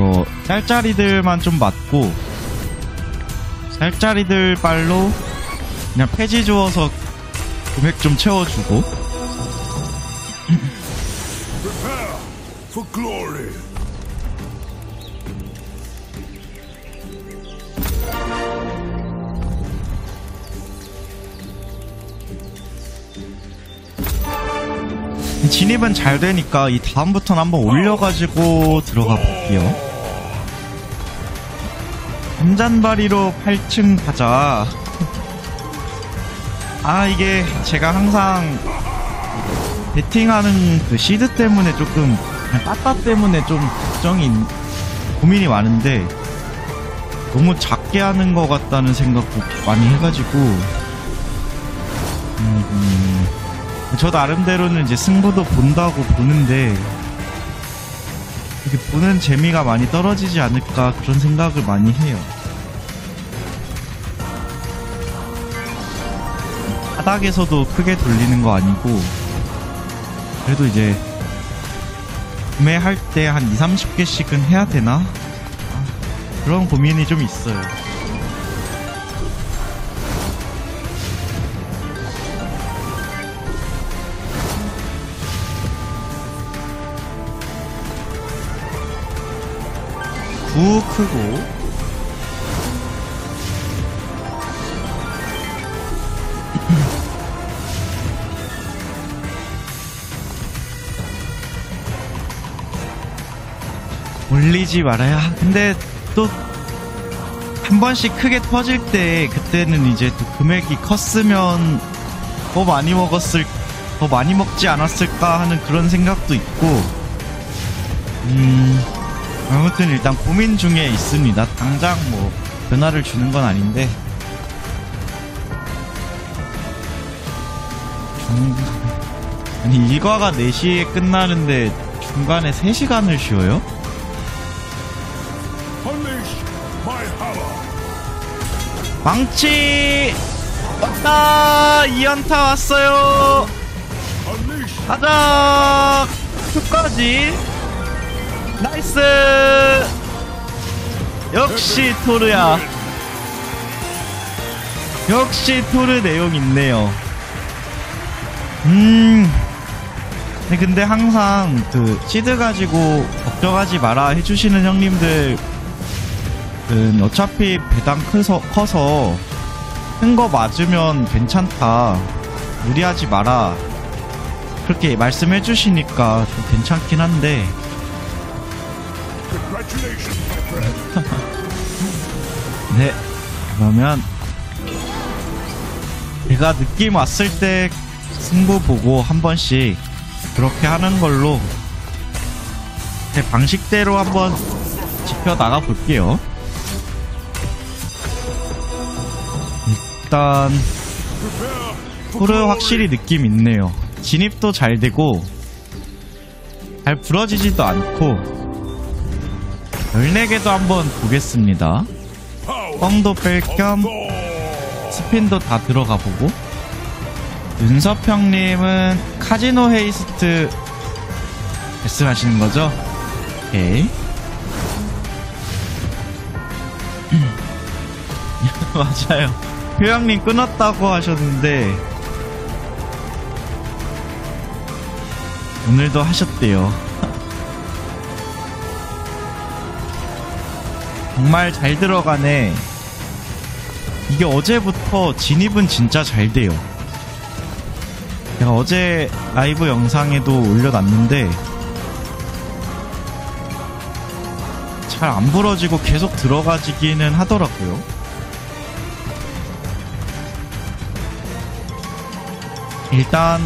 이거 짤짜리들만 좀 맞고 짤짜리들 빨로 그냥 폐지 주어서 금액 좀 채워주고. 진입은 잘 되니까 이 다음부터는 한번 올려가지고 들어가 볼게요. 한잔바리로 8층 가자. 아 이게 제가 항상 배팅하는 그 시드 때문에 조금 따따 때문에 좀 걱정이 있- 고민이 많은데 너무 작게 하는 것 같다는 생각도 많이 해가지고 음, 음, 저 나름대로는 이제 승부도 본다고 보는데 이렇게 보는 재미가 많이 떨어지지 않을까 그런 생각을 많이 해요. 바닥에서도 크게 돌리는 거 아니고 그래도 이제 구매할 때 한 2, 30개씩은 해야 되나? 아, 그런 고민이 좀 있어요. 구 크고 올리지 말아야. 근데 또 한 번씩 크게 터질 때 그때는 이제 또 금액이 컸으면 더 많이 먹었을 더 많이 먹지 않았을까 하는 그런 생각도 있고 음 아무튼 일단 고민 중에 있습니다. 당장 뭐 변화를 주는 건 아닌데 중... 아니 일과가 4시에 끝나는데 중간에 3시간을 쉬어요? 망치! 왔다! 2연타 왔어요! 가자! 끝까지! nice! 역시 토르야. 역시 토르 내용 있네요. 음. 네, 근데 항상 그 시드 가지고 걱정하지 마라 해주시는 형님들 은 어차피 배당 커서, 커서 큰 거 맞으면 괜찮다. 무리하지 마라. 그렇게 말씀해 주시니까 좀 괜찮긴 한데. 네 그러면 제가 느낌 왔을 때 승부 보고 한 번씩 그렇게 하는 걸로 제 방식대로 한번 지켜 나가 볼게요. 일단 토르. 확실히 느낌 있네요. 진입도 잘 되고 잘 부러지지도 않고 14개도 한번 보겠습니다. 뻥도 뺄 겸. 스핀도 다 들어가 보고 윤서평님은 카지노 헤이스트 말씀하시는 거죠? 오케이 맞아요 효영님 끊었다고 하셨는데 오늘도 하셨대요 정말 잘 들어가네 이게 어제부터 진입은 진짜 잘 돼요. 제가 어제 라이브 영상에도 올려놨는데 잘 안 부러지고 계속 들어가지기는 하더라고요. 일단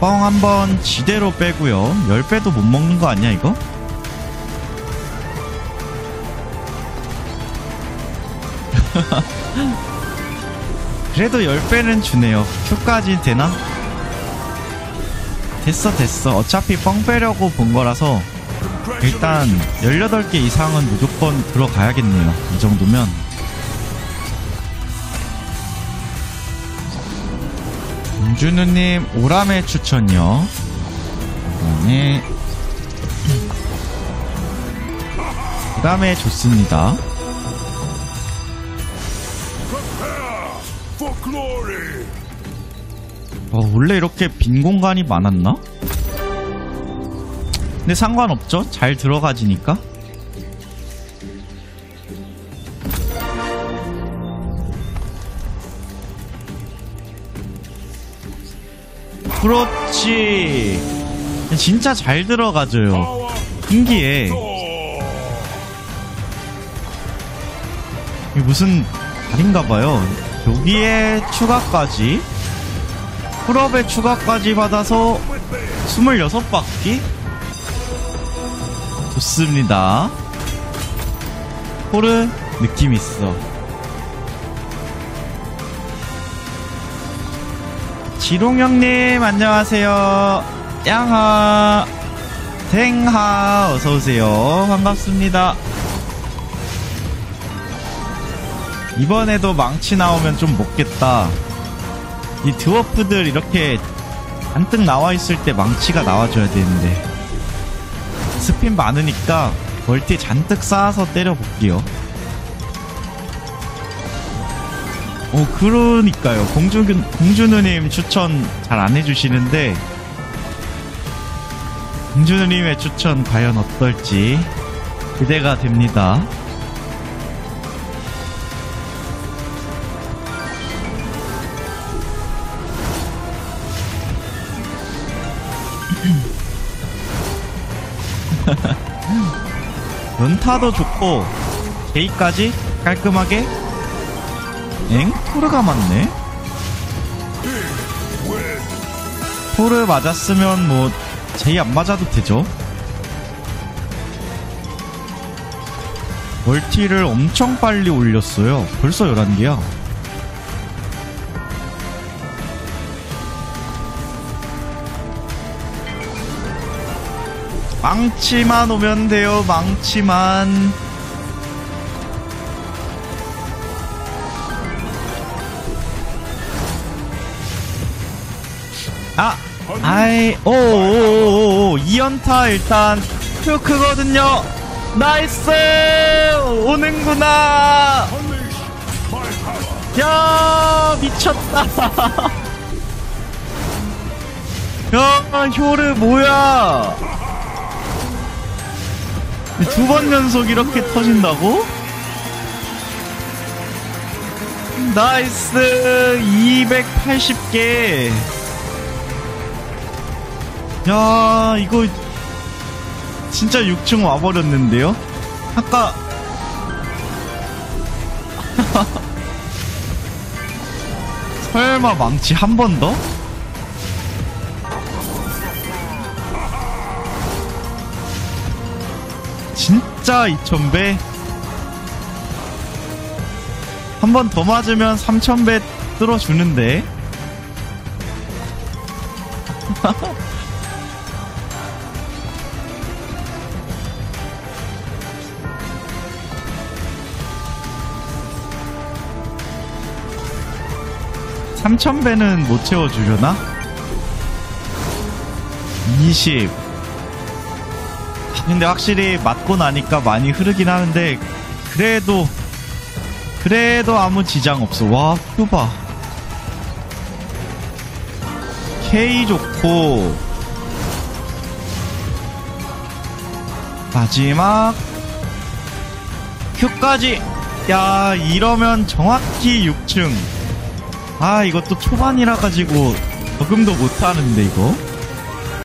뻥 한 번 지대로 빼고요. 10배도 못 먹는 거 아니야 이거? 그래도 10배는 주네요. 큐까지 되나? 됐어, 됐어. 어차피 뻥 빼려고 본 거라서 일단 18개 이상은 무조건 들어가야겠네요. 이 정도면. 김준우님, 오람의 추천이요. 네. 그 다음에 좋습니다. 어, 원래 이렇게 빈 공간이 많았나? 근데 상관없죠. 잘 들어가지니까. 그렇지. 진짜 잘. 신기해. Thor. 이게 무슨 달인가봐요. 여기에 추가까지. 풀업에 추가까지 받아서 With me. 26바퀴? 좋습니다. 포르 느낌 있어. 지롱 형님 안녕하세요. 양하 탱하 어서 오세요. 반갑습니다. 이번에도 망치 나오면 좀 먹겠다. 이 드워프들 이렇게 잔뜩 나와 있을 때 망치가 나와줘야 되는데 스핀 많으니까 멀티 잔뜩 쌓아서 때려 볼게요. 어 그러니까요. 공주 공주 누님 추천 잘 안 해주시는데 공주 누님의 추천 과연 어떨지 기대가 됩니다. 연타도 좋고 제이까지 깔끔하게 엥? 토르가 맞네? 토르 맞았으면 뭐 제이 안 맞아도 되죠 멀티를 엄청 빨리 올렸어요 벌써 11개야 망치만 오면 돼요 망치만 아이 오오오오 2연타 일단 표 크거든요. nice! 오는구나. 야 미쳤다. 야 토르 뭐야? 두 번 연속 이렇게 터진다고? 나이스! 280개 야 이거 진짜 6층 와버렸는데요? 아까 설마 망치 한 번 더? 진짜 2000배? 한 번 더 맞으면 3000배 뚫어주는데? 삼천 배는 못 채워주려나? 20. 근데 확실히 맞고 나니까 많이 흐르긴 하는데, 그래도, 그래도 아무 지장 없어. 와, 큐바. K 좋고, 마지막, Q까지! 야, 이러면 정확히 6층. 아, 이것도 초반이라 가지고 적응도 못 하는데, 이거.